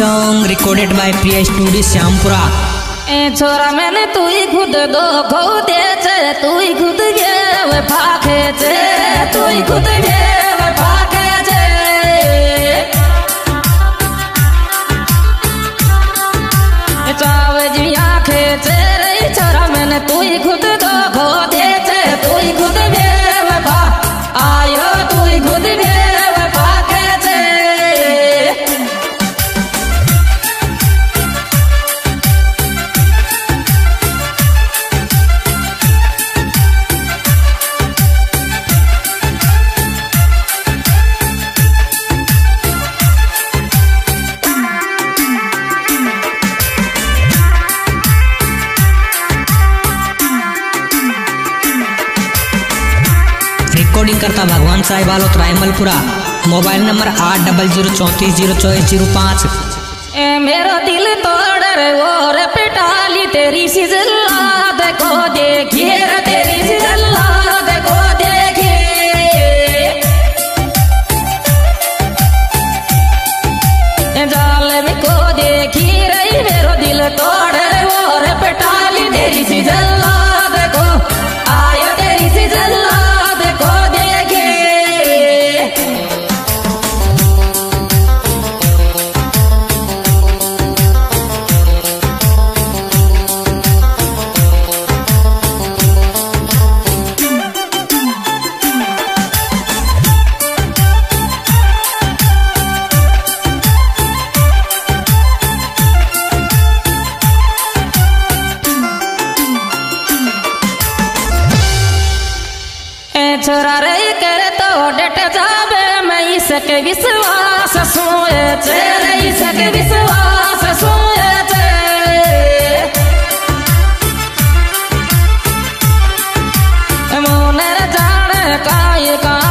Song recorded by Priya studio Shyampura ए छोरा मैंने तू ही खुद दो खो दे तू ही खुद गे वे फाखे छे तू ही खुद गे रिकॉर्डिंग करता भगवान साहिब बालोत रायमलपुरा। मोबाइल नंबर आठ डबल ज़ीरो चौंतीस ज़ीरो चौबीस ज़ीरो पाँच। मेरो दिल तोड़ और पिटाली, तेरी सिजला। देखो, देखिए छोरा रे कर तो डट जाबे मैं सक विश्वास सोए छे रे इसके विश्वास सोए छे मोने रे जाने काई काई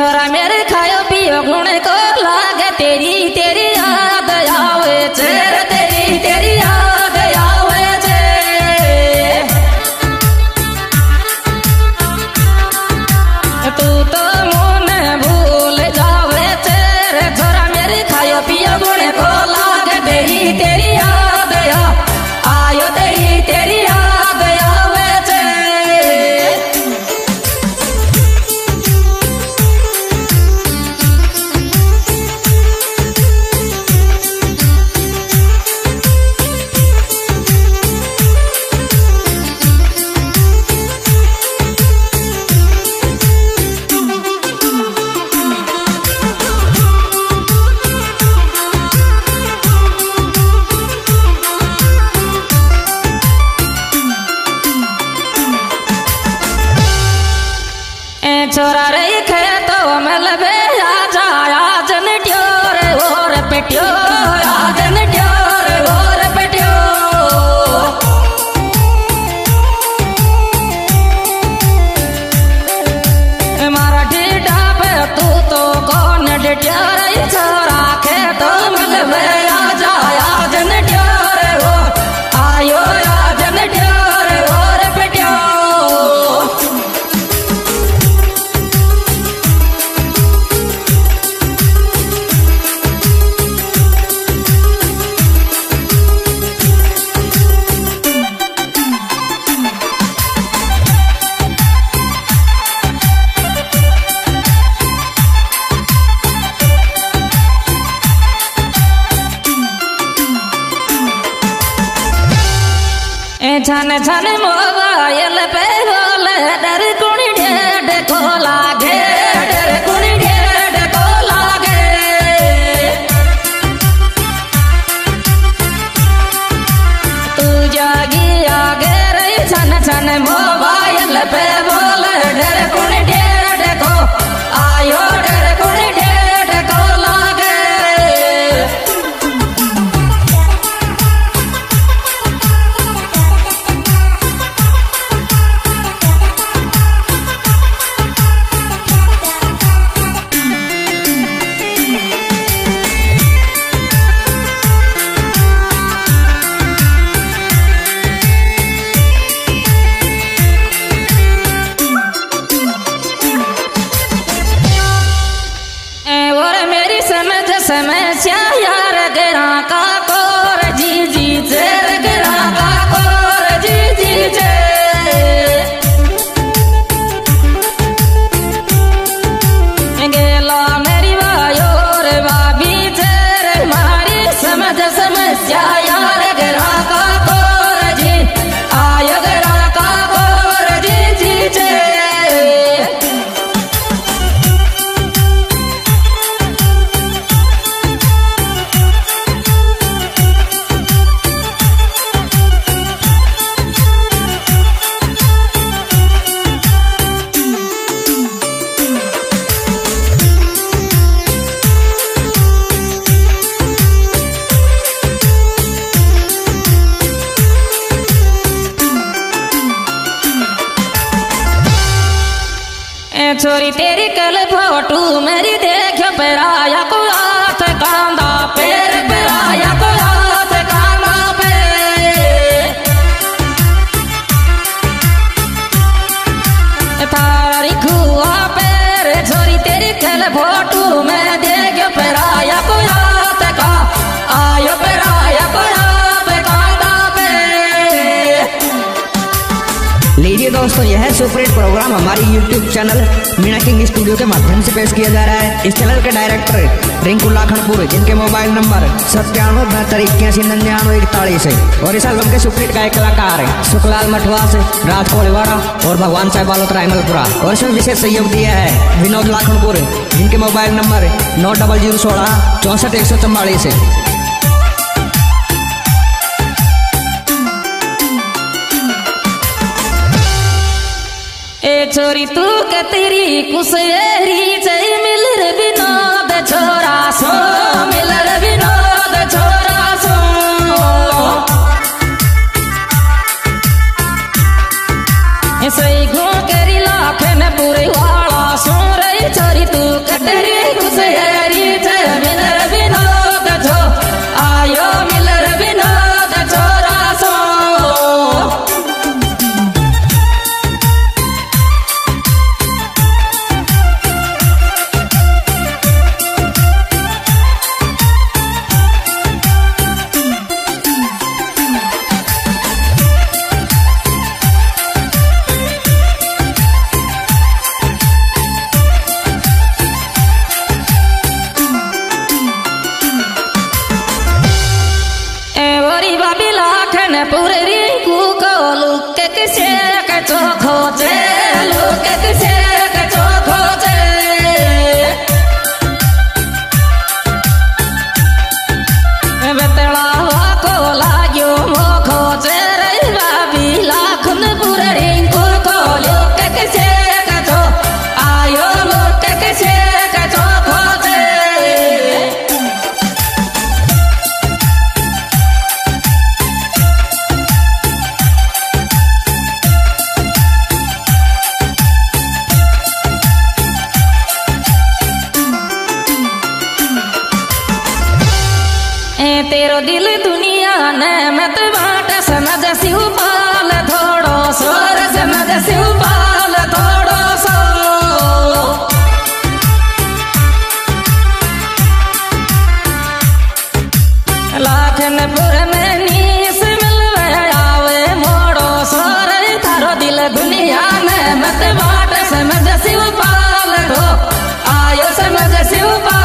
छोरा मेरे खायो पियो गुण को लागे तेरी तेरी छोरा रे खेतो मलबे आ जाया जन ट्योर और पेट्यो आजन जन ट्योर और पेट्यो मारा डेटा पे तू तो कौन डिट्या रे छोरा छन छन मोबाइल पे होले डर कुण डेड को लागे, डर कुण डेड को लागे। तू जागी आगे रही, छन छन मोबाइल पे बोल छोरी तेरी कल फोटू मेरी देखो पेराया दोस्तों, यह सुपरहिट प्रोग्राम हमारे YouTube channel Meena king studio के माध्यम से पेश किया जा रहा है। इस चैनल के डायरेक्टर रिंकू लाखनपुर, जिनके मोबाइल नंबर सत्तानवे, बहत्तर, इक्यासी, निन्यानवे, इकतालीस है। और इस एल्बम के सुपरहिट गायक कलाकार हैं, सुखलाल मठवास, राज कोलीवाड़ा और भगवान साहब बालोत रायमलपुरा। और इसमें विशेष सहयोग दिया है विनोद लाखनपुर, जिनके मोबाइल नंबर नौ, डबल ज़ीरो, सोलह, चौंसठ, एक सौ चौवालीस है। छोरी तू कतरी तेरी कुसेरी समझ सिउ पाल आयो समझ पाल